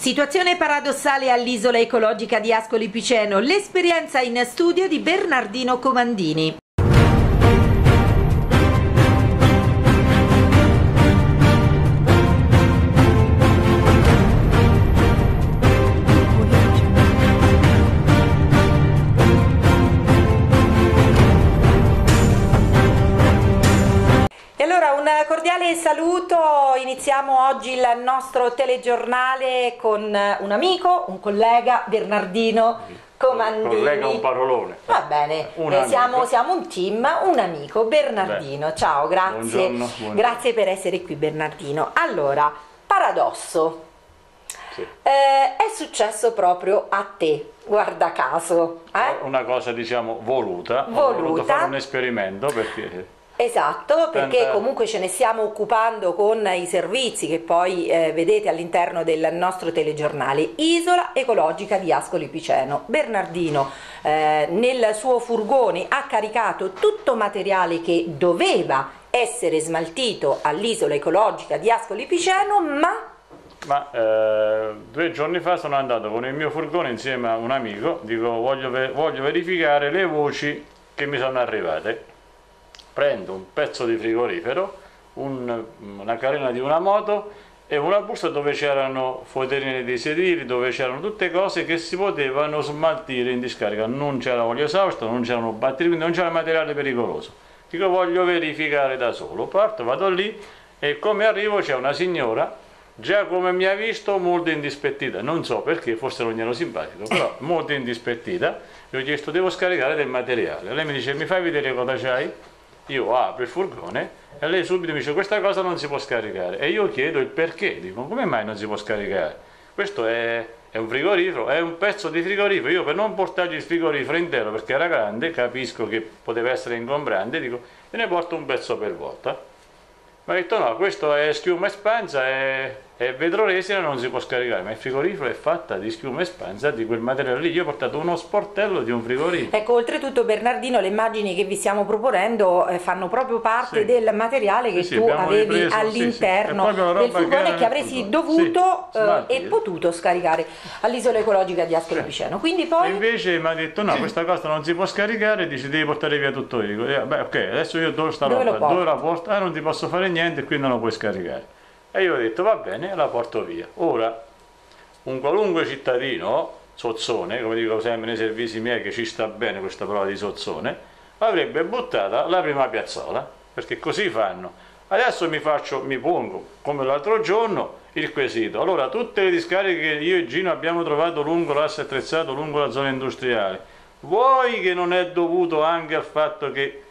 Situazione paradossale all'isola ecologica di Ascoli Piceno, l'esperienza in studio di Bernardino Comandini. Cordiale saluto, iniziamo oggi il nostro telegiornale con un amico, un collega, Bernardino Comandini. Collega un parolone. Va bene, eh, siamo, siamo, un team, un amico, Bernardino. Beh. Ciao, grazie. Buongiorno, buongiorno. Grazie per essere qui Bernardino. Allora, paradosso. Sì. Eh, è successo proprio a te, guarda caso. Eh? Una cosa diciamo voluta, voluta. ho voluto fare un esperimento perché Esatto, perché comunque ce ne stiamo occupando con i servizi che poi eh, vedete all'interno del nostro telegiornale. Isola ecologica di Ascoli Piceno. Bernardino eh, nel suo furgone ha caricato tutto materiale che doveva essere smaltito all'isola ecologica di Ascoli Piceno, ma ma eh, due giorni fa sono andato con il mio furgone insieme a un amico, dico voglio, voglio verificare le voci che mi sono arrivate prendo un pezzo di frigorifero, un, una carena di una moto e una busta dove c'erano foderine di sedili, dove c'erano tutte cose che si potevano smaltire in discarica. Non c'era olio esausto, non c'erano batteri, quindi non c'era materiale pericoloso. Dico voglio verificare da solo, parto, vado lì e come arrivo c'è una signora già come mi ha visto molto indispettita, non so perché, forse non gli ero simpatico, però molto indispettita, gli ho chiesto devo scaricare del materiale, lei mi dice mi fai vedere cosa c'hai? Io apro il furgone e lei subito mi dice questa cosa non si può scaricare e io chiedo il perché, dico come mai non si può scaricare? Questo è, è un frigorifero, è un pezzo di frigorifero, io per non portargli il frigorifero intero perché era grande, capisco che poteva essere ingombrante, dico me ne porto un pezzo per volta. Ma ha detto no, questo è schiuma espansa, è e vetro resina non si può scaricare, ma il frigorifero è fatta di schiuma espansa di quel materiale lì. Io ho portato uno sportello di un frigorifero. Ecco, oltretutto Bernardino, le immagini che vi stiamo proponendo eh, fanno proprio parte sì. del materiale che sì, tu avevi ripreso, all'interno del furgone che, che avresti dovuto eh, e potuto scaricare all'isola ecologica di Ascoli Piceno. Quindi poi... E invece mi ha detto no, questa cosa non si può scaricare, dici devi portare via tutto. Io eh, beh ok, adesso io dove sta roba? Dove la porto? Ah, non ti posso fare niente, qui non la puoi scaricare. E io ho detto va bene, la porto via. Ora, un qualunque cittadino, sozzone, come dico sempre nei servizi miei che ci sta bene questa prova di sozzone, avrebbe buttata la prima piazzola, perché così fanno. Adesso mi, faccio, mi pongo, come l'altro giorno, il quesito. Allora, tutte le discariche che io e Gino abbiamo trovato lungo l'asse attrezzato, lungo la zona industriale, vuoi che non è dovuto anche al fatto che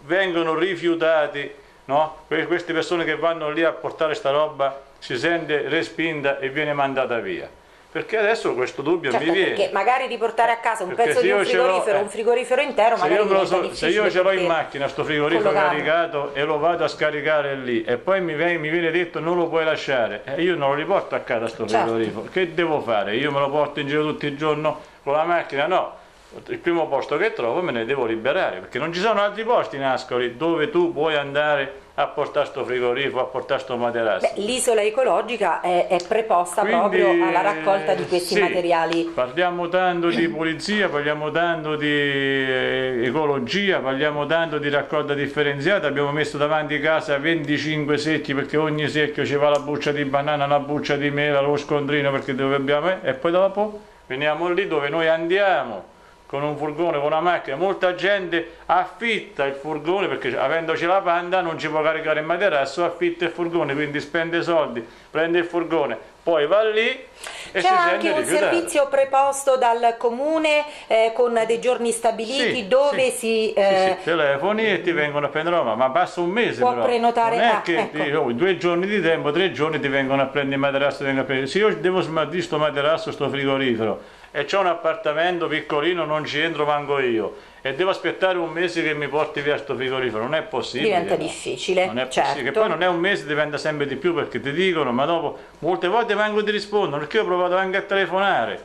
vengono rifiutati no? queste persone che vanno lì a portare sta roba si sente respinta e viene mandata via perché adesso questo dubbio certo, mi viene perché magari di portare a casa un perché pezzo di un frigorifero, eh, un frigorifero intero se io, so, se io ce l'ho in macchina sto frigorifero caricato e lo vado a scaricare lì e poi mi viene, mi viene detto non lo puoi lasciare eh, io non lo riporto a casa sto certo. frigorifero che devo fare? io me lo porto in giro tutto il giorno con la macchina? no il primo posto che trovo me ne devo liberare perché non ci sono altri posti in Ascoli dove tu puoi andare a portare sto frigorifero, a portare sto materasso. L'isola ecologica è, è preposta Quindi, proprio alla raccolta di questi sì, materiali. Parliamo tanto di pulizia, parliamo tanto di eh, ecologia, parliamo tanto di raccolta differenziata, abbiamo messo davanti casa 25 secchi perché ogni secchio ci va la buccia di banana, una buccia di mela, lo scontrino perché dove abbiamo e poi dopo veniamo lì dove noi andiamo con un furgone, con una macchina, molta gente affitta il furgone perché avendoci la panda non ci può caricare il materasso, affitta il furgone, quindi spende soldi, prende il furgone, poi va lì e C'è anche un rifiutato. servizio preposto dal comune eh, con dei giorni stabiliti sì, dove sì, si... Eh, sì, telefoni e ti vengono a prendere, ma passa un mese può però. prenotare... Non è ah, che ecco. ti, oh, due giorni di tempo, tre giorni ti vengono a prendere il materasso, se io devo smaltire questo materasso, questo frigorifero, e c'ho un appartamento piccolino, non ci entro manco io e devo aspettare un mese che mi porti via questo frigorifero, non è possibile. Diventa no? difficile, non è certo. possibile. Che poi non è un mese, diventa sempre di più perché ti dicono, ma dopo molte volte manco ti rispondono, perché io ho provato anche a telefonare,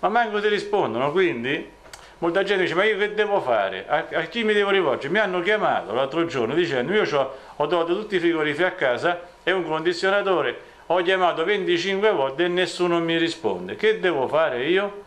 ma manco ti rispondono, quindi molta gente dice ma io che devo fare? A, a chi mi devo rivolgere? Mi hanno chiamato l'altro giorno dicendo io ho, ho trovato tutti i frigoriferi a casa e un condizionatore ho chiamato 25 volte e nessuno mi risponde. Che devo fare io?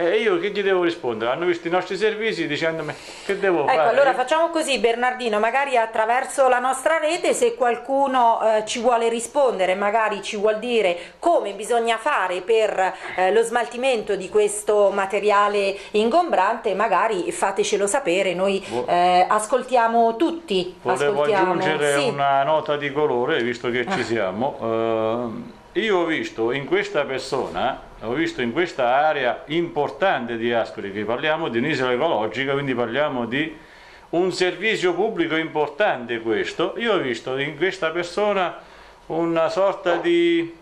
E io che gli devo rispondere? Hanno visto i nostri servizi dicendomi che devo ecco, fare? Ecco, allora facciamo così Bernardino, magari attraverso la nostra rete se qualcuno eh, ci vuole rispondere, magari ci vuol dire come bisogna fare per eh, lo smaltimento di questo materiale ingombrante, magari fatecelo sapere, noi eh, ascoltiamo tutti. Volevo ascoltiamo. aggiungere sì. una nota di colore, visto che ci siamo. Eh, io ho visto in questa persona, ho visto in questa area importante di Ascoli, che parliamo di un'isola ecologica, quindi parliamo di un servizio pubblico importante questo, io ho visto in questa persona una sorta di,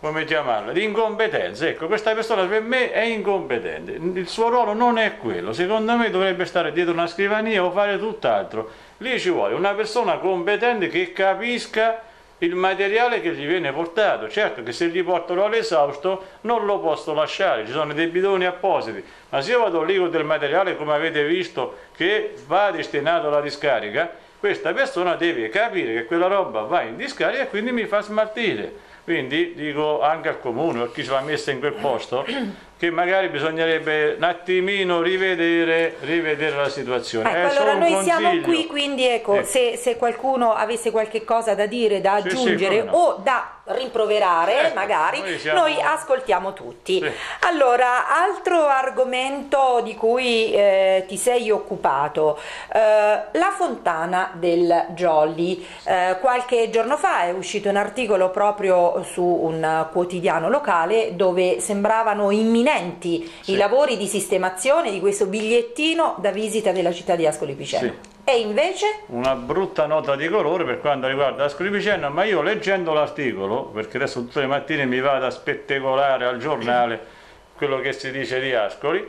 come chiamarla, di incompetenza. Ecco, questa persona per me è incompetente, il suo ruolo non è quello, secondo me dovrebbe stare dietro una scrivania o fare tutt'altro. Lì ci vuole una persona competente che capisca il materiale che gli viene portato. Certo che se gli portano all'esausto non lo posso lasciare, ci sono dei bidoni appositi, ma se io vado lì con del materiale come avete visto che va destinato alla discarica, questa persona deve capire che quella roba va in discarica e quindi mi fa smaltire. Quindi dico anche al comune, a chi ce l'ha messa in quel posto, che magari bisognerebbe un attimino rivedere, rivedere la situazione. Ecco, allora noi siamo qui, quindi ecco, eh. se, se, qualcuno avesse qualche cosa da dire, da aggiungere sì, no. o da rimproverare, eh, magari, noi, siamo... noi, ascoltiamo tutti. Sì. Allora, altro argomento di cui eh, ti sei occupato, eh, la fontana del Jolly. Eh, qualche giorno fa è uscito un articolo proprio su un quotidiano locale dove sembravano imminenti imminenti sì. i lavori di sistemazione di questo bigliettino da visita della città di Ascoli Piceno. Sì. E invece? Una brutta nota di colore per quanto riguarda Ascoli Piceno, ma io leggendo l'articolo, perché adesso tutte le mattine mi vado a spettacolare al giornale quello che si dice di Ascoli,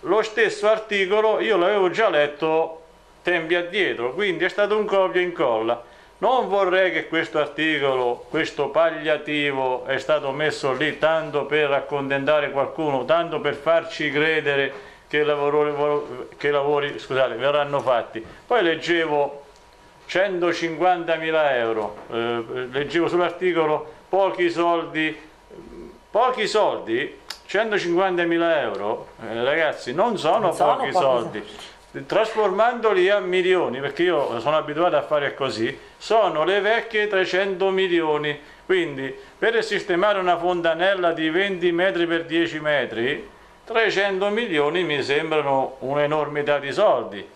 lo stesso articolo io l'avevo già letto tempi addietro, quindi è stato un copia e incolla non vorrei che questo articolo, questo pagliativo è stato messo lì tanto per accontentare qualcuno, tanto per farci credere che lavori, che lavori scusate, verranno fatti. Poi leggevo 150.000 euro, eh, leggevo sull'articolo pochi soldi, pochi soldi, 150.000 euro, eh, ragazzi, non sono, non sono pochi, pochi soldi. soldi trasformandoli a milioni, perché io sono abituato a fare così, sono le vecchie 300 milioni. Quindi per sistemare una fontanella di 20 metri per 10 metri, 300 milioni mi sembrano un'enormità di soldi.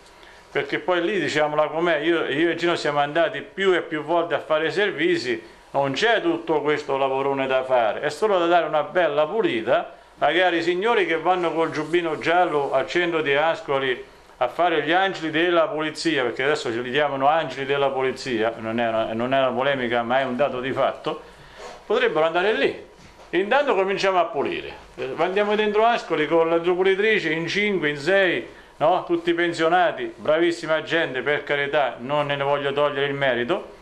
Perché poi lì, diciamola com'è, io, io e Gino siamo andati più e più volte a fare servizi, non c'è tutto questo lavorone da fare, è solo da dare una bella pulita. Magari i signori che vanno col giubbino giallo al centro di Ascoli a fare gli angeli della polizia, perché adesso ce li chiamano angeli della polizia, non è, una, non è una polemica ma è un dato di fatto, potrebbero andare lì. Intanto cominciamo a pulire. Andiamo dentro Ascoli con la pulitrice in 5, in 6, no? tutti pensionati, bravissima gente, per carità, non ne voglio togliere il merito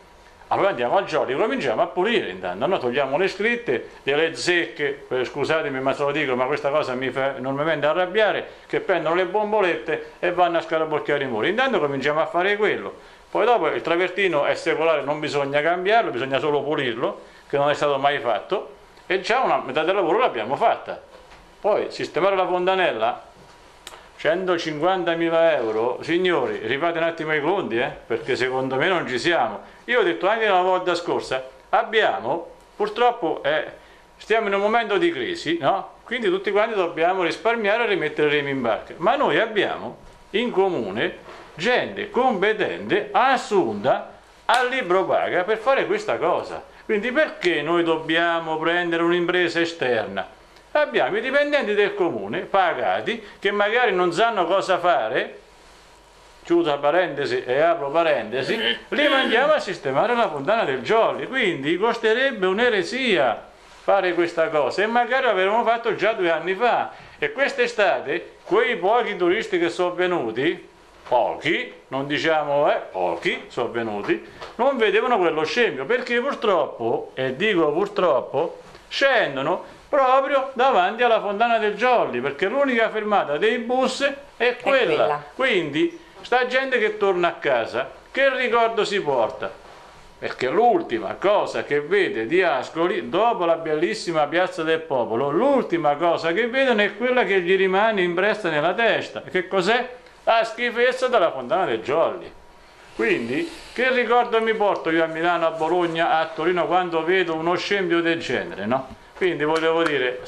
allora andiamo al gioco, cominciamo a pulire intanto, noi togliamo le scritte, delle zecche, scusatemi ma se lo dico, ma questa cosa mi fa enormemente arrabbiare, che prendono le bombolette e vanno a scarabocchiare i muri. Intanto cominciamo a fare quello. Poi dopo il travertino è secolare, non bisogna cambiarlo, bisogna solo pulirlo, che non è stato mai fatto, e già una metà del lavoro l'abbiamo fatta. Poi sistemare la fontanella 150.000 euro, signori, rifate un attimo i conti, eh, perché secondo me non ci siamo. Io ho detto anche la volta scorsa, abbiamo, purtroppo eh, stiamo in un momento di crisi, no? quindi tutti quanti dobbiamo risparmiare e rimettere remi in barca, ma noi abbiamo in comune gente competente, assunta a libro paga per fare questa cosa. Quindi perché noi dobbiamo prendere un'impresa esterna? Abbiamo i dipendenti del comune pagati che magari non sanno cosa fare, chiusa parentesi e apro parentesi, li mandiamo a sistemare la fontana del Jolly, quindi costerebbe un'eresia fare questa cosa e magari l'avremmo fatto già due anni fa. E quest'estate quei pochi turisti che sono venuti pochi, non diciamo eh, pochi sono venuti, non vedevano quello scempio perché purtroppo, e dico purtroppo, scendono proprio davanti alla fontana del Jolly, perché l'unica fermata dei bus è quella. È quella. Quindi sta gente che torna a casa, che ricordo si porta? perché l'ultima cosa che vede di Ascoli, dopo la bellissima piazza del popolo, l'ultima cosa che vedono è quella che gli rimane impressa nella testa. Che cos'è? La schifezza della fontana dei Giolli. Quindi, che ricordo mi porto io a Milano, a Bologna, a Torino quando vedo uno scempio del genere, no? Quindi volevo dire,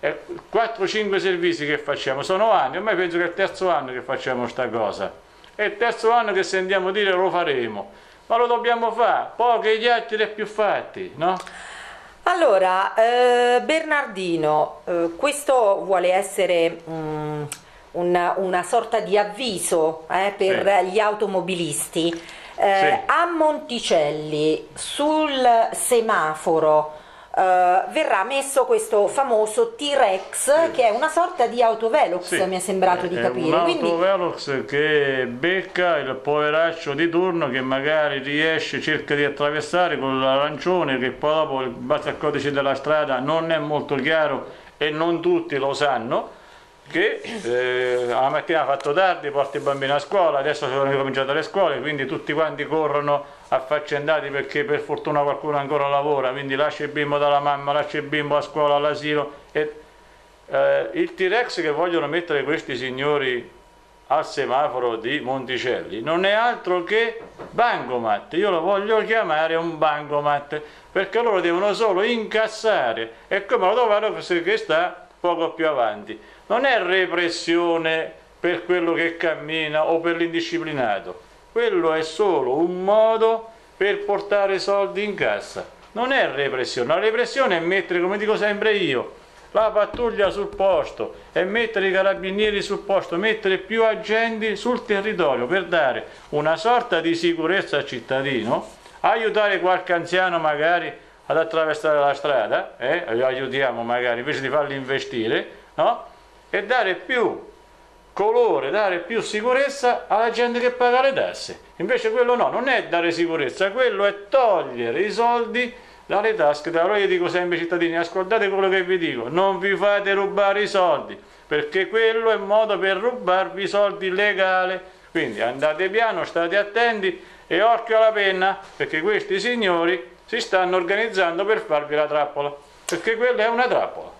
4-5 servizi che facciamo, sono anni, ormai penso che è il terzo anno che facciamo questa cosa. È il terzo anno che sentiamo dire lo faremo ma lo dobbiamo fare, pochi gli altri e più fatti, no? Allora, eh, Bernardino, eh, questo vuole essere um, una, una, sorta di avviso eh, per sì. gli automobilisti. Eh, sì. A Monticelli, sul semaforo, Uh, verrà messo questo famoso T-Rex sì. che è una sorta di autovelox sì. mi è sembrato è, di capire. Un Quindi... autovelox che becca il poveraccio di turno che magari riesce, cerca di attraversare con l'arancione che poi dopo il base al codice della strada non è molto chiaro e non tutti lo sanno che eh, la mattina ha fatto tardi, porta i bambini a scuola, adesso sono ricominciate le scuole, quindi tutti quanti corrono affaccendati perché per fortuna qualcuno ancora lavora, quindi lascia il bimbo dalla mamma, lascia il bimbo a scuola, all'asilo. E, eh, il T-Rex che vogliono mettere questi signori al semaforo di Monticelli non è altro che bancomat, io lo voglio chiamare un bancomat perché loro devono solo incassare, è come lo trovano che sta poco più avanti non è repressione per quello che cammina o per l'indisciplinato, quello è solo un modo per portare soldi in cassa. Non è repressione, la repressione è mettere, come dico sempre io, la pattuglia sul posto e mettere i carabinieri sul posto, mettere più agenti sul territorio per dare una sorta di sicurezza al cittadino, aiutare qualche anziano magari ad attraversare la strada, eh, aiutiamo magari invece di farli investire, no? e dare più colore, dare più sicurezza alla gente che paga le tasse. Invece quello no, non è dare sicurezza, quello è togliere i soldi dalle tasche. Allora io dico sempre ai cittadini, ascoltate quello che vi dico, non vi fate rubare i soldi, perché quello è un modo per rubarvi i soldi legale. Quindi andate piano, state attenti e occhio alla penna, perché questi signori si stanno organizzando per farvi la trappola, perché quella è una trappola.